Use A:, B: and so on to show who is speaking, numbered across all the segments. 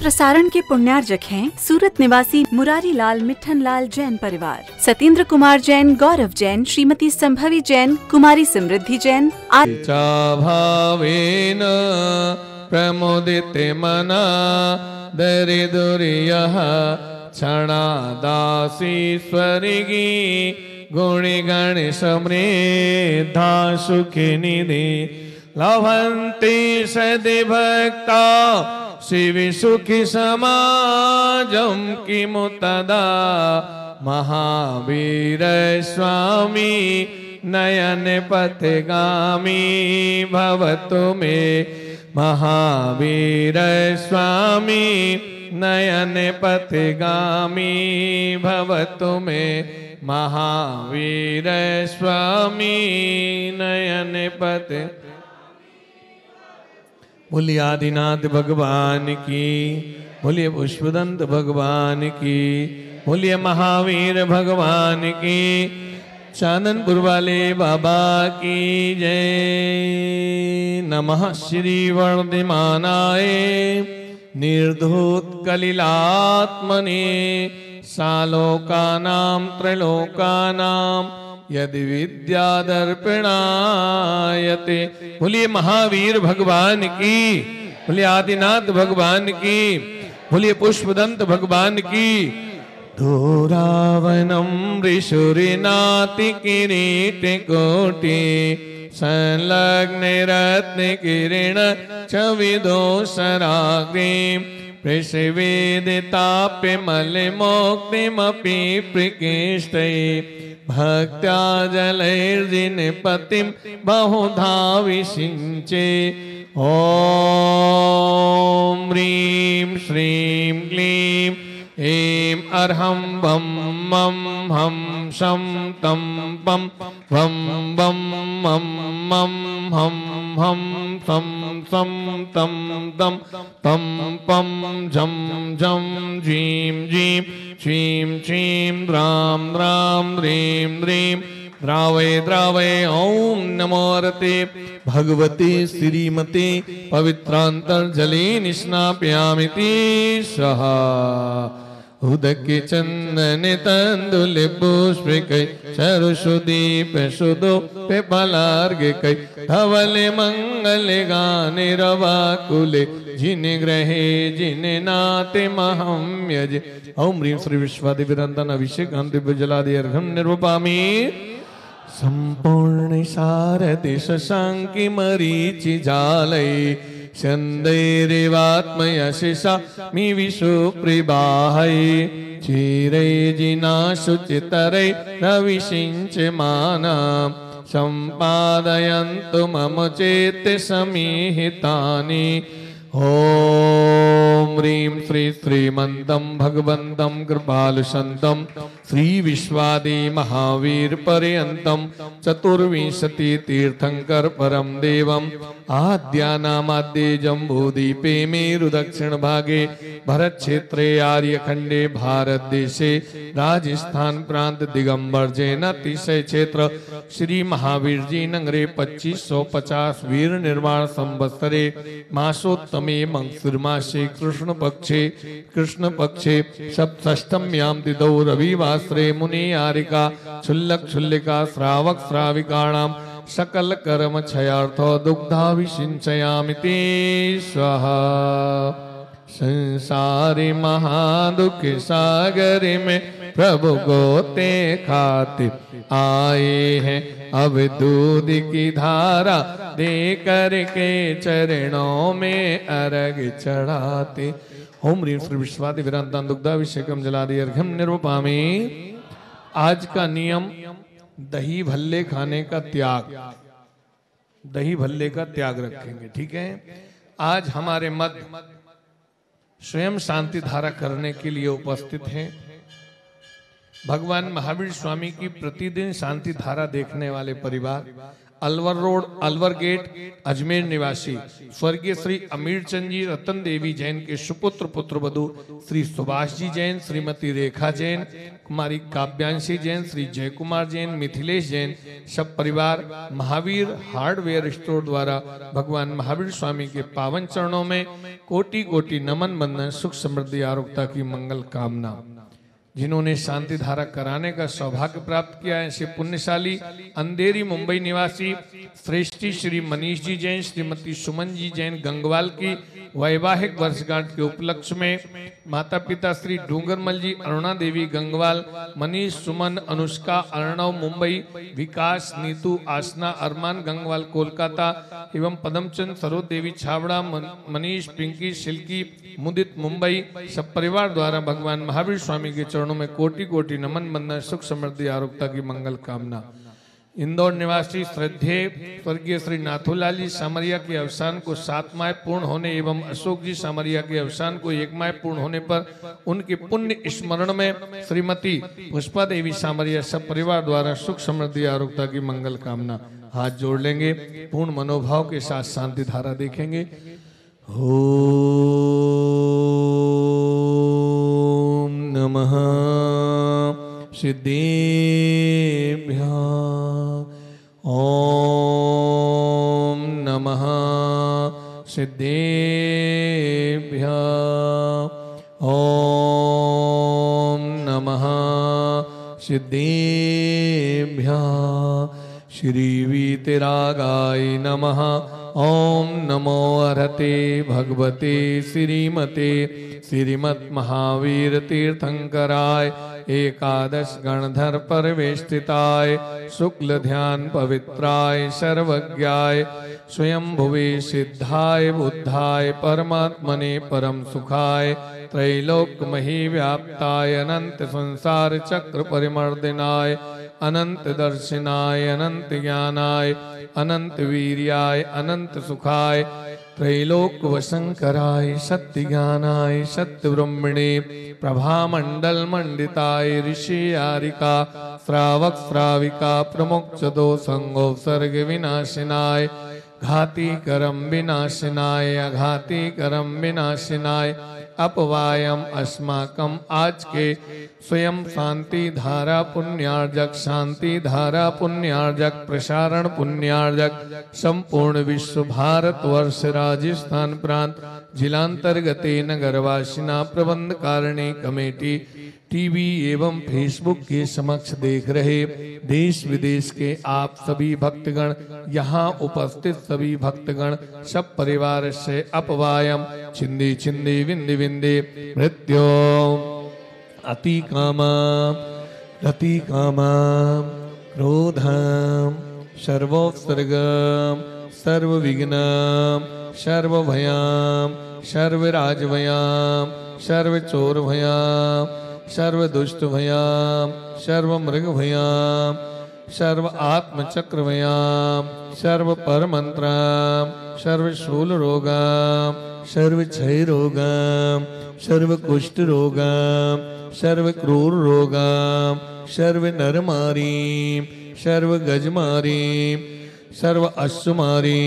A: प्रसारण के पुण्यार्जक हैं सूरत निवासी मुरारी लाल मिठन लाल जैन परिवार। सतेंद्र कुमार जैन, गौरव जैन, श्रीमती संभवी जैन, कुमारी समृद्धि जैन आदि
B: चाभावेन प्रमुदिते मना, दरिदुर्यः क्षणादासी स्वर्गी गुणिगण समृद्धा सुखिनिधि। लभन्ति सदि भक्ता शिवि सुखि समाजं किमु तदा महावीर स्वामी, नयन पथगामी भवतु मे। महावीर स्वामी, नयन पथगामी भवतु मे। महावीर स्वामी, नयन पथ बोलिए आदिनाथ भगवान की बोलिए पुष्पदंत भगवान की बोलिए महावीर भगवान की चांदनपुर वाले बाबा की जय। नमः श्री वर्धमानाय, निर्धूत कलिलात्मने, सालोकानां, त्रैलोकानां यदि विद्यादर्पणायते। बोलिए, महावीर भगवान की। बोलिए, आदिनाथ भगवान की। बोलिए, पुष्पदंत भगवान की। धूरावनम ऋषुरिनाति किरीट कोटि। संलग्न रत्न किरण चविदो सराग्री पृषवेदिताप्य मलिमोक्तिमपि प्रकृष्ट भक्त्या जलैर्जिन पतिं बहुधा विषिञ्चे ॐ श्री श्रीं क्लीं ऐं अर्हं वं मं हं शं तं पं वं वं मं मं हं हं सं सं तं तं तं पं झं झं झीं झीं श्रीं श्रीं द्रां द्रां ह्रीं ह्रीं द्रावय द्रावय, ॐ नमोरते भगवते, श्रीमते, पवित्रान्तर्जले निष्णापयामिति सः उदके चंदन तंदुल पुष्प कै सरस्वदीप सुदो पे पलार्ग कै धवल, मंगल, गाने रवाकुले जिन ग्रहे, जिन नाते महम यज ओम ह्रीं श्री विश्वादि विरंदन अभिषेक दिव्य जलादि अर्घम निर्वपामि। संपूर्ण सारथि शशांकी मरीचि जालय छन्दैरेवात्मयशिषा मि विशुप्रिबाहै क्षीरै जिना शुचितरै रविषिञ्चमानां सम्पादयन्तु मम चेत् समीहितानि। ॐ ह्रीं श्री श्रीमन्तं भगवन्तं कृपालुसन्तं श्रीविश्वादि महावीर पर्यन्तं चतुर्विंशति तीर्थङ्कर परं देवम् आद्यानामाद्ये भागे भरत क्षेत्रे आर्यखंडे भारत देशे राजस्थान प्रांत दिगंबर जैन अतिशय क्षेत्र श्री महावीर जी नगरे 2550 वीर निर्माण संवत्सरे मासोत्तमे मासे कृष्ण पक्षे कृष्ण पक्षे, सप्तष्टम्यां तिथौ रविवासरे मुनि आरिका क्षुल्लक क्षुल्लिका, श्रावक श्राविकाणां, सकल कर्म क्षयार्थ दुग्धाभिषिञ्चयामिति स्वाहा। संसारी महादुख सागरी में प्रभु गोते खाते आए हैं। अब दूध की धारा दे करके चरणों में अर्घ चढ़ाते। ओम ह्रीं श्री विश्वादि विरांतान दुग्धाभिषेकम जलादि अर्घ्यम निर्वपामी आज का नियम, दही भल्ले खाने का त्याग। दही भल्ले का त्याग रखेंगे, ठीक है? आज हमारे मध्य स्वयं शांति धारा करने के लिए उपस्थित हैं। भगवान महावीर स्वामी की प्रतिदिन शांति धारा देखने वाले परिवार, अलवर रोड, अलवर गेट, अजमेर निवासी, स्वर्गीय श्री अमीर चंद जी, रतन देवी जैन के सुपुत्र पुत्र वधु, श्री सुभाष जी जैन, श्रीमती रेखा जैन, कुमारी काव्यांशी जैन, श्री जय कुमार जैन, मिथिलेश जैन, सब परिवार महावीर हार्डवेयर स्टोर द्वारा भगवान महावीर स्वामी के पावन चरणों में कोटि कोटि नमन बंधन सुख समृद्धि, आरोग्यता की मंगल कामना। जिन्होंने शांति धारा कराने का सौभाग्य प्राप्त किया है ऐसे पुण्यशाली अंधेरी मुंबई निवासी श्रेष्ठी श्री मनीष जी जैन, श्रीमती सुमन जी जैन गंगवाल की वैवाहिक वर्षगांठ के उपलक्ष्य में माता पिता श्री डूंगरमल जी अरुणा देवी गंगवाल, मनीष सुमन, अनुष्का, अर्णव मुंबई, विकास, नीतू, आसना, अरमान गंगवाल, कोलकाता एवं पदमचंद सरोज देवी छावड़ा मनीष, पिंकी, सिल्की, मुदित मुंबई सब परिवार द्वारा भगवान महावीर स्वामी के चरणों में कोटि कोटि नमन बंदन सुख समृद्धि, आरोग्यता की मंगल कामना। इंदौर निवासी श्रद्धे स्वर्गीय श्री नाथूलाल जी सामरिया के अवसान को सात माह पूर्ण होने एवं अशोक जी सामरिया के अवसान को एक माह पूर्ण होने पर उनके पुण्य स्मरण में श्रीमती पुष्पा देवी सामरिया सब परिवार द्वारा सुख समृद्धि आरोग्यता की मंगल कामना हाथ जोड़ लेंगे। पूर्ण मनोभाव के साथ शांति धारा देखेंगे। हो नमः। सिद्धेभ्यः श्रीवीतरागाय नमः। ॐ नमो अर्हते भगवते श्रीमते श्रीमद्महावीर तीर्थंकराय एकादश गणधर परवेष्टिताय शुक्ल ध्यान पवित्राय सर्वज्ञाय स्वयं भुवे सिद्धाय बुद्धाय परमात्मने परम सुखाय त्रैलोक मही व्याप्ताय अनंत संसार चक्र परिमर्दिनाय अनंत दर्शनाय, अनंत ज्ञानाय, अनंत वीर्याय, अनंत सुखाय त्रैलोक वशंकराय सत्य ज्ञानाय सत्य ब्रह्मणे प्रभामंडल मंडिताय ऋषि यारिका श्रावक श्राविका प्रमुख संगो सर्ग विनाशिनाय घाती करम विनाशिनाय अघाती करम विनाशिनाय अपवायम अस्माकम आज के स्वयं शांति धारा पुण्यार्जक शांति धारा पुण्यार्जक, प्रसारण पुण्यार्जक। संपूर्ण विश्व भारत वर्ष राजस्थान प्रांत। जिलांतर्गते नगरवासिना प्रबंध कारिणी कमेटी। टीवी एवं फेसबुक के समक्ष देख रहे देश विदेश के आप सभी भक्तगण, यहाँ उपस्थित सभी भक्तगण, सब परिवार से अपवायम। छिंदी छिंदी, विंदी विंदी, मृत्यो। अति कामा रति कामा क्रोधम, सर्वोत्सर्गम, सर्वविघ्नम, सर्वभयाम, सर्वराजभयाम, सर्वचोरभयाम सर्वदुष्टभयाम, सर्वमृगभयाम सर्व आत्मचक्रभयाम सर्व परमंत्राम सर्वशूल रोगाम सर्व क्षय रोगाम सर्व कुष्ठ रोगाम सर्व क्रूर रोगाम सर्व नरमारी सर्व गजमारी सर्व अश्वमारी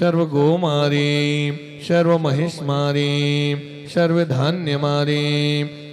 B: सर्व गोमारी सर्व महिष्मारी सर्व धान्य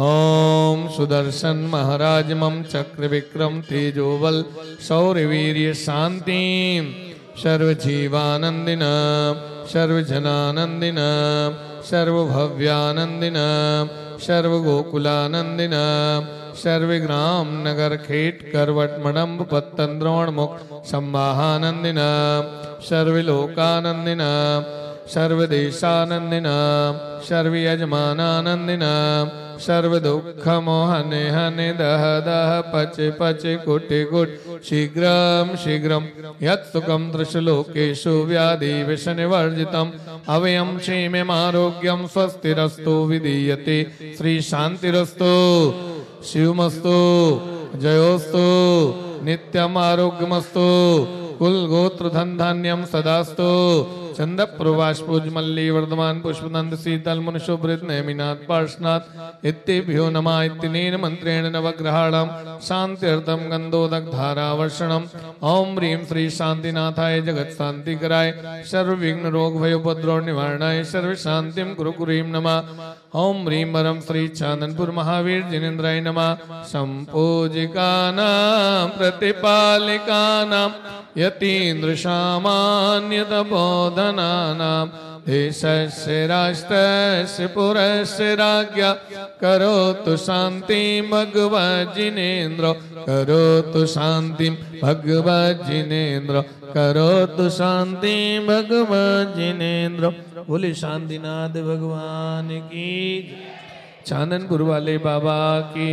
B: ओम सुदर्शन महाराज मम चक्र विक्रम तेजोबल शौर्यवीर्य शांति सर्व जीवानंदिन सर्व जनानंदिन सर्व भव्यानंदिन सर्व गोकुलानंदिन सर्व ग्राम नगर खेट करवट मडम्ब पत्तंद्रोण मुख संवाहानंदिन सर्व लोकानंदिन सर्वदेशानंदिन सर्वयजमानानंदिन सर्व मोहने हने दह दह पच पच कुटि कुट। शीघ्रम शीघ्रम यत्सुखम दृशलोकेषु व्याधि विषनिवर्जितम अवयम क्षेममारोग्यम स्वस्तिरस्तु विधीयते। श्री शांतिरस्तु शिवमस्तु, जयोस्तु नित्यम आरोग्यमस्तु कुल गोत्र धन धान्यम सदास्तु। चंद प्रवास पूज मल्ली वर्धमान पुष्पनंद शीतल मुनिशुभृत नैमिनाथ पार्शनाथ इत्येभ्यो नमा इतनेन मंत्रेण नवग्रहाणाम गंधोदक धारावर्षणम ओम ह्रीं श्री शांतिनाथाय जगत शांति कराय सर्व विघ्न रोग भय उपद्रव निवारणाय सर्व शांतिम गुरु गुरीम नमः। ओम ह्रीं वरम श्री चांदनपुर महावीर जिनेन्द्राय नम। संपूजिकानां प्रतिपालिकानां यतीन्द्र राष्ट्रस्य पुरस्य राज्ञा। करोतु शान्तिं भगवज्जिनेन्द्र करोतु शान्तिं भगवज्जिनेन्द्र करोतु शान्तिं भगवज्जिनेन्द्र बोले शांतिनाथ भगवान की चांदनपुर वाले बाबा की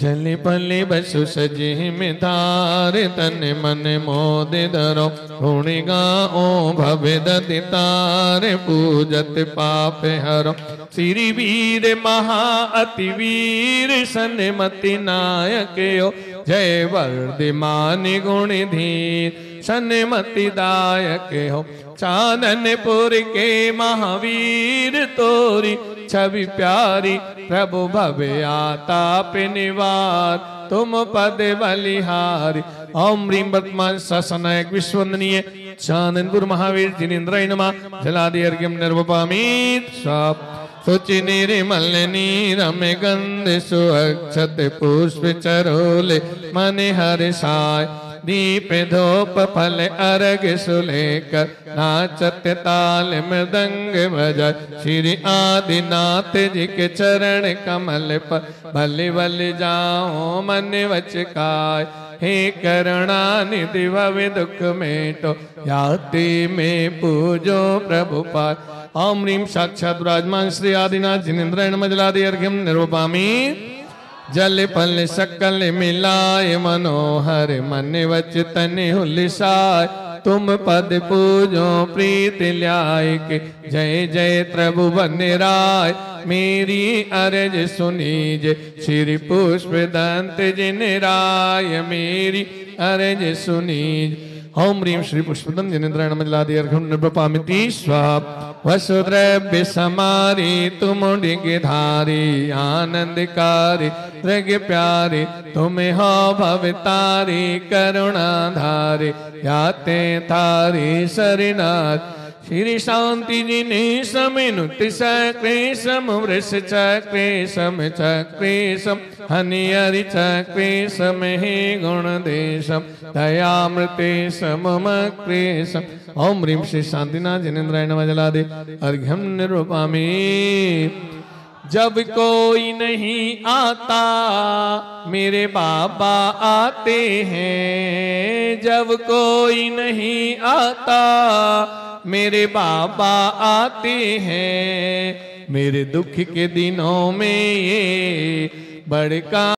B: जली पल्ली बसु सजी तारे, तन मन मोद धरो। ऋणि गाओ भवे तारे, पूजत पाप हरो। श्री वीर महा अति वीर, सन्मति नायक हो जय वर्धमान गुण धीर, सन्मति दायक हो। चांदनपुर के महावीर, तोरी छवि प्यारी प्रभु भवे आताप निवार तुम पद बलिहारी। ओम ह्रीं वर्तमान ससनायक विश्वंदनीय चांदनपुर महावीर जिनेन्द्र नमा। जलादि अर्घ्यम निर्वपामीत स्वाप। सुचि निर्मल नीरम गंध सुअक्षत पुष्प चरोले, मन हर साय। दीप धूप फल अर्घ सुलेकर नाचत ताल मृदंग बजाय श्री आदिनाथ जी के चरण कमल पर बल बल जाओ मन वचकाय हे करुणा निधि भव दुख मेटो याति में पूजो प्रभु पाय ओम ह्रीं साक्षात विराजमान श्री आदिनाथ जिनेन्द्र मजलादि अर्घ्यम निरूपामी। जल पल सकल मिलाय मनोहर मन वच तन हुलिसाय तुम पद पूजो प्रीत के जय जय प्रभु बन राय मेरी अरज सुनीज। श्री पुष्प दंत जिन राय। मेरी अरज सुनीज। ओम ह्रीं श्री पुष्पदम जनेन्द्रायण मजलादि अर्घम नृपामिति स्वाप वसुद्रव्य समारी तुम धारी आनंदकारी रग प्यारी तुम हो भवतारी, करुणाधारी याते तारी सरिनाथ श्री शांति जी ने समिनुत सक्रेशम वृष चक्रेशम चक्रेशम हनियरि चक्रेशम हे गुण देशम, दयामृते समम क्रेशम ओम ह्रीं श्री शांतिनाथ नमः जलादे अर्घ्यम निरूपामी। जब कोई नहीं आता, मेरे बाबा आते हैं। जब कोई नहीं आता मेरे बाबा आते हैं। मेरे दुख के दिनों में ये बड़का